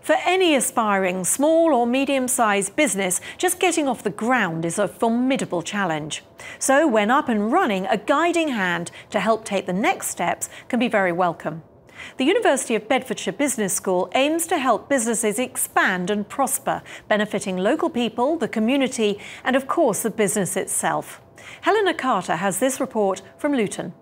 For any aspiring small or medium sized business, just getting off the ground is a formidable challenge. So, when up and running, a guiding hand to help take the next steps can be very welcome. The University of Bedfordshire Business School aims to help businesses expand and prosper, benefiting local people, the community, and of course the business itself. Helena Carter has this report from Luton.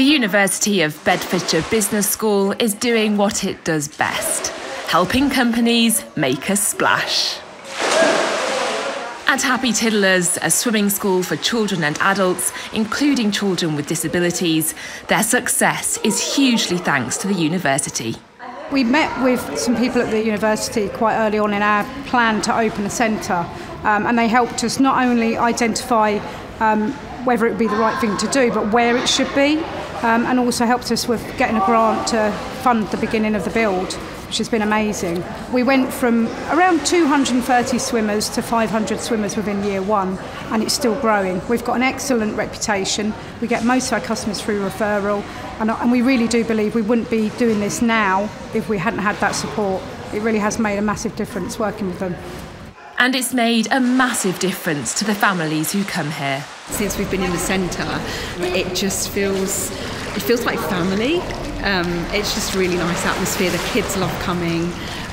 The University of Bedfordshire Business School is doing what it does best helping companies make a splash. At Happy Tiddlers, a swimming school for children and adults, including children with disabilities, their success is hugely thanks to the university. We met with some people at the university quite early on in our plan to open a centre, um, and they helped us not only identify um, whether it would be the right thing to do, but where it should be um, and also helped us with getting a grant to fund the beginning of the build, which has been amazing. We went from around 230 swimmers to 500 swimmers within year one, and it's still growing. We've got an excellent reputation. We get most of our customers through referral, and, and we really do believe we wouldn't be doing this now if we hadn't had that support. It really has made a massive difference working with them and it's made a massive difference to the families who come here. Since we've been in the centre, it just feels it feels like family. Um, it's just a really nice atmosphere. The kids love coming.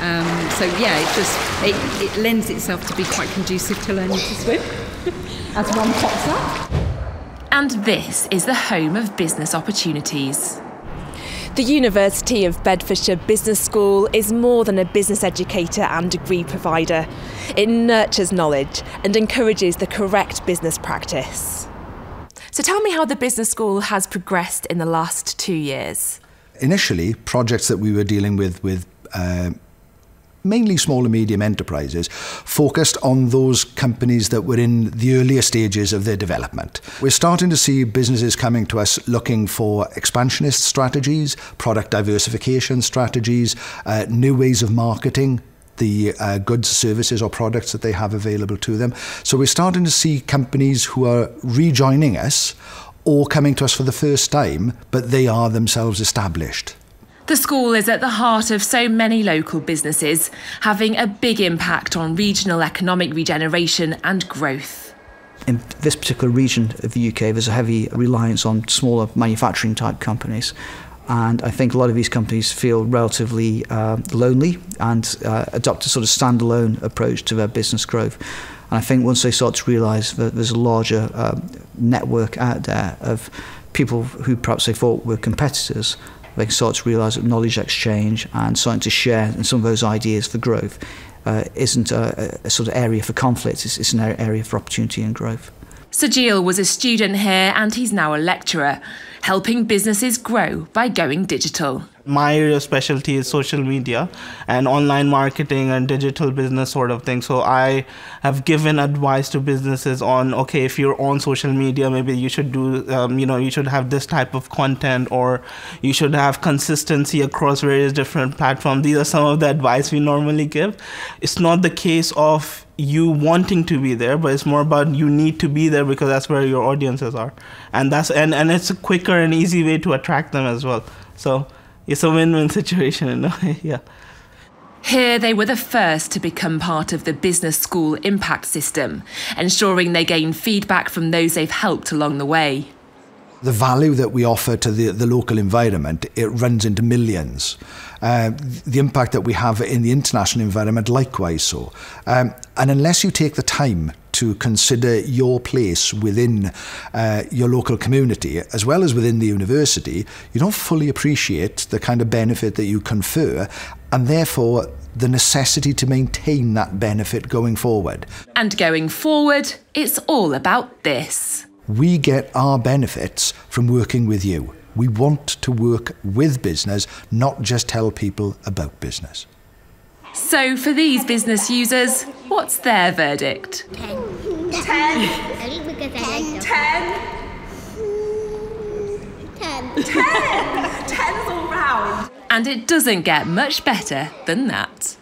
Um, so yeah, it just it, it lends itself to be quite conducive to learning to swim as one pops up. And this is the home of business opportunities. The University of Bedfordshire Business School is more than a business educator and degree provider. It nurtures knowledge and encourages the correct business practice. So tell me how the business school has progressed in the last two years. Initially, projects that we were dealing with with uh, mainly small and medium enterprises, focused on those companies that were in the earlier stages of their development. We're starting to see businesses coming to us looking for expansionist strategies, product diversification strategies, uh, new ways of marketing the uh, goods, services, or products that they have available to them. So we're starting to see companies who are rejoining us or coming to us for the first time, but they are themselves established. The school is at the heart of so many local businesses, having a big impact on regional economic regeneration and growth. In this particular region of the UK, there's a heavy reliance on smaller manufacturing type companies. And I think a lot of these companies feel relatively uh, lonely and uh, adopt a sort of standalone approach to their business growth. And I think once they start to realise that there's a larger uh, network out there of people who perhaps they thought were competitors they can start to realise that knowledge exchange and starting to share and some of those ideas for growth uh, isn't a, a sort of area for conflict, it's, it's an area for opportunity and growth. Sajil was a student here and he's now a lecturer, helping businesses grow by going digital my area of specialty is social media and online marketing and digital business sort of thing. So i have given advice to businesses on okay if you're on social media maybe you should do um, you know you should have this type of content or you should have consistency across various different platforms. These are some of the advice we normally give. It's not the case of you wanting to be there but it's more about you need to be there because that's where your audiences are. And that's and and it's a quicker and easy way to attract them as well. So it's a win-win situation a way, yeah. Here, they were the first to become part of the business school impact system, ensuring they gain feedback from those they've helped along the way. The value that we offer to the, the local environment, it runs into millions. Uh, the impact that we have in the international environment, likewise so. Um, and unless you take the time to consider your place within uh, your local community as well as within the university, you don't fully appreciate the kind of benefit that you confer and therefore the necessity to maintain that benefit going forward. And going forward, it's all about this. We get our benefits from working with you. We want to work with business, not just tell people about business. So, for these business users, what's their verdict? Ten. Ten. Ten. Ten. Ten. Ten. Ten all round. And it doesn't get much better than that.